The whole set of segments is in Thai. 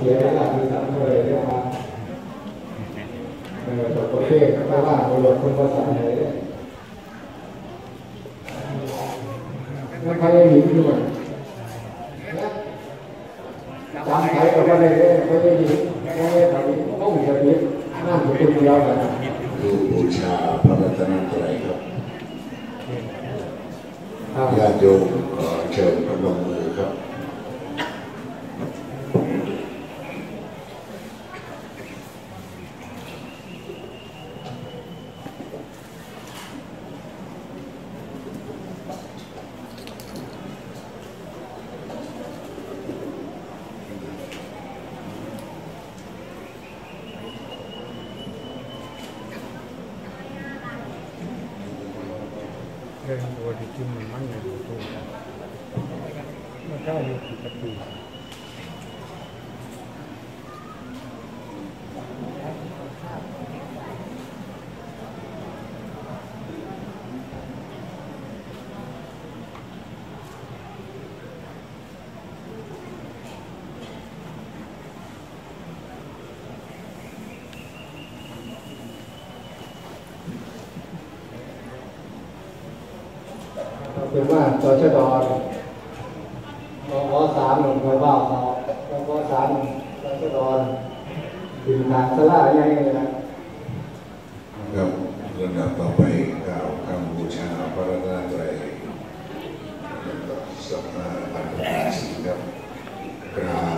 เสียเวลาที่ทำเลยเรียกว่าเออจบประเภทไม่ว่าบริบคนภาษาไหนเนี่ยนั่นใครหนีด้วยจำใครก็ไม่ได้เลยไม่ได้หนีไม่ได้ทำต้องจะหนีนั่นเป็นคนเดียวกันดูบูชาพระรัตนตรัยครับญาติโยมขอเชิญพนมมือครับ เรื่องตัวที่จริงมัน มันอยู่ตรงนั้นมอยู่ปกว่าตชดรรอสามหนึ่งคอยว่าเขารอสามตชดอนถึงทางสลายังไงนะครับลำดับต่อไปกล่าวคำบูชาพระรัตนตรัยสัมมาปัญญาสีครับกราบ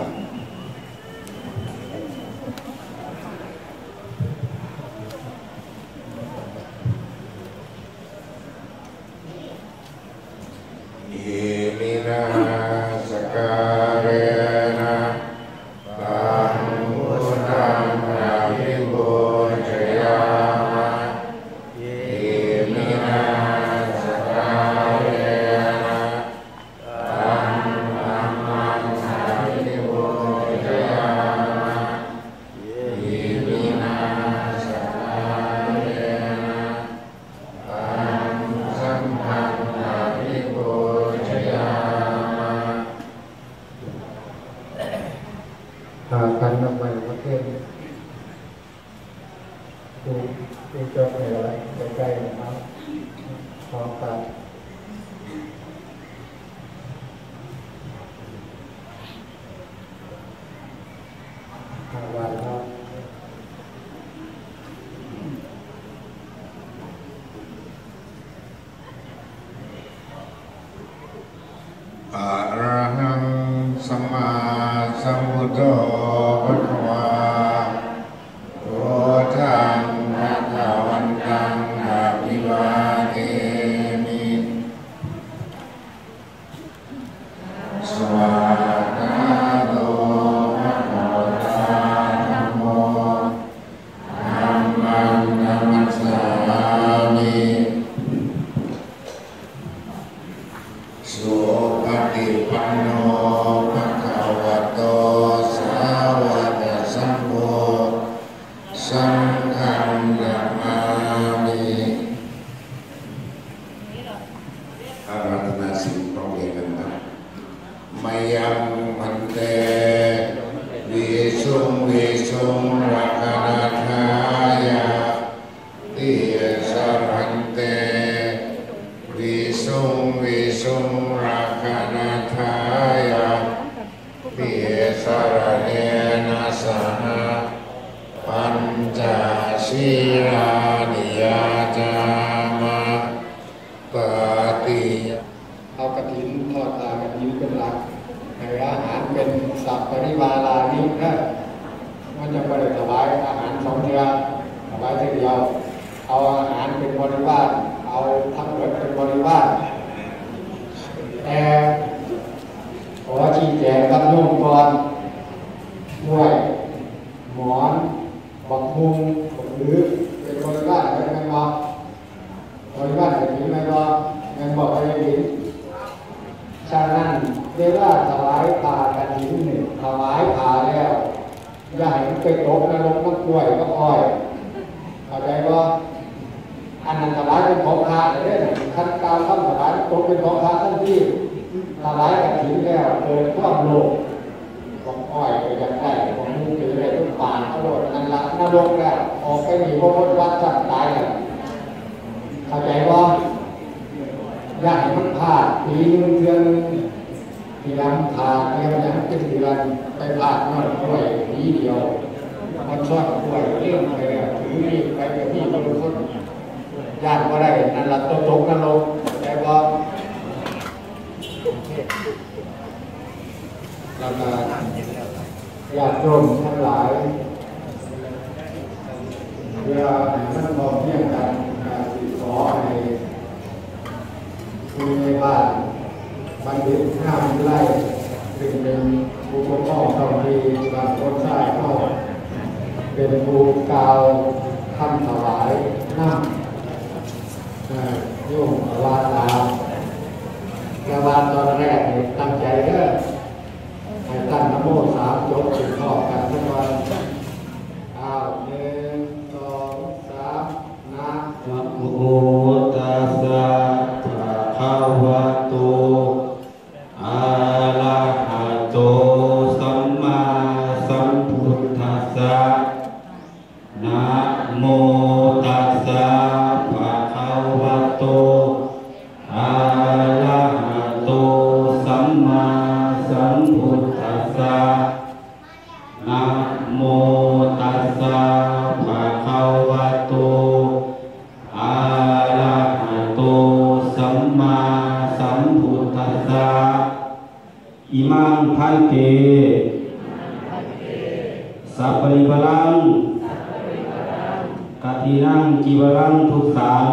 มา เป็นสัพปริวารานินะมันจะไม่ได้ถวายอาหารสองเทือถวายทีเดียว เอาอาหารเป็นบริวารเอาทั้งหมดเป็นบริวารแต่ขอชี้แจงกับโยมก่อนด้วยหมอนบักมุงหรือเป็นบริวารเป็นไงวะบริวารเป็นยังไงวะยังบอกไปยังหินฉะนั้นเวลาถวายผ่ากระถิน หนึ่งถวายผ่าแล้วอย่าให้มันไปตกนรกน้ำกล้วยก็อ้อยเข้าใจว่าอันนั้นถวายเป็นของพระเนี่ยขั้นตามขั้นถวายตกเป็นของพระทันทีถวายกระถิ่นแล้วเกิดความโลภของอ้อยก็ยังได้ของมุกหรืออะไรทุกป่าตลอดนั่นละนรกแล้วออกไปหนีพวกวัดสัตว์ตายแล้วเข้าใจว่าอยากให้มันพลาดปีนึงเดือนนึง ทีหลังผ่านแล้วยังเป็นเดือนไปพลาดนอนกล้วยปีเดียวมันชอบกล้วยเรื่องไปแล้วถือมีดไปกับพี่บางคนญาติก็ได้นั่นละตกตกนรกแต่ว่าแล้วก็ญาติโยมทั้งหลายเพื่อให้มันพอเพียงกันการติดต่อให้ผู้ในบ้าน บัณฑิตห้ามไล่ซึ่งเป็นผู้ปกครองต้องมีบางคนใช้เข้าเป็นผู้กล่าวคำถวายน้ำเอ่อโยมวาตาแต่ว่าตอนแรกตั้งใจเด้อให้ตั้งนโมสามจบถึงข้อกันทุกวัน ตัสสะภะคะวะโตอะระหะโตสัมมาสัมพุทธัสสะนะโมตัสสะภะคะวะโตอะระหะโตสัมมาสัมพุทธัสสะอิมังพันเตสัพปริวลังกั ตินังจิวรังทุสัง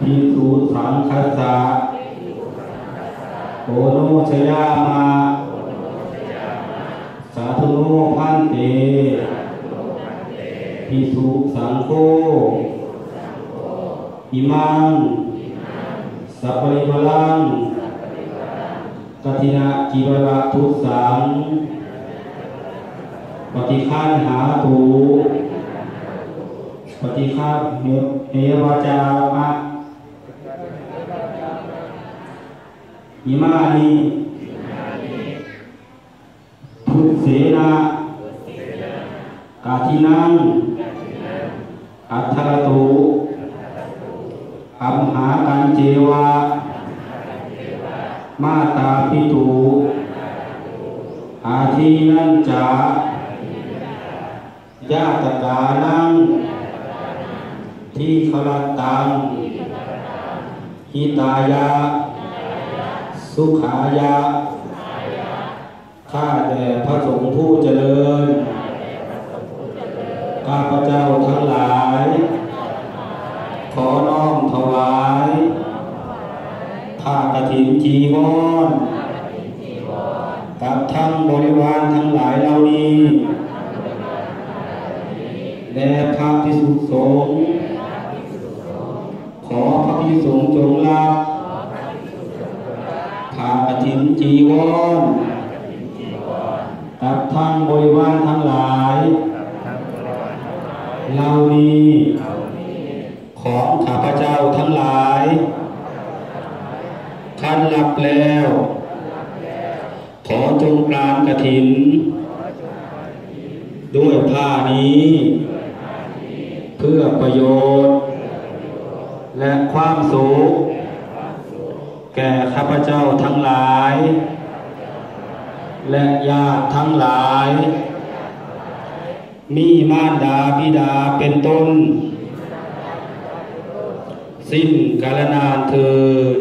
พิสุสังคัสสะโอโนชยามาสาธุโนพันเตพิสุสังโฆอิมังสัพปริวลังกัตินะจิวระทุสังปฏิฆานหาตู ปฏิฆานเนเอวาจามะอิมานิพุทธเสนากาทินังอัทธรตุอัมหากันเจวะมาตาปิตุอาทีนันจาญาตกานั งที่ขลตัง หิตายะ สุขายะ ข้าแต่พระสงฆ์ผู้เจริญ ข้าพระเจ้าทั้งหลาย ขอน้อมถวายผ้ากฐินจีวรกับทั้งบริวารทั้งหลายเหล่านี้แด่พระพิสุสงฆ์ ขอพระพิสุสงฆ์จงรับผ้ากฐินจีวรกับทั้งบริวารทั้งหลายเหล่านี้ของข้าพเจ้าทั้งหลายคันรับแล้ว ขอจงกรานกฐิน ด้วยผ้านี้ เพื่อประโยชน์ และความสุขแก่ข้าพเจ้าทั้งหลาย และญาติทั้งหลาย มีมารดาบิดาเป็นต้น สิ้นกาลนานเทิน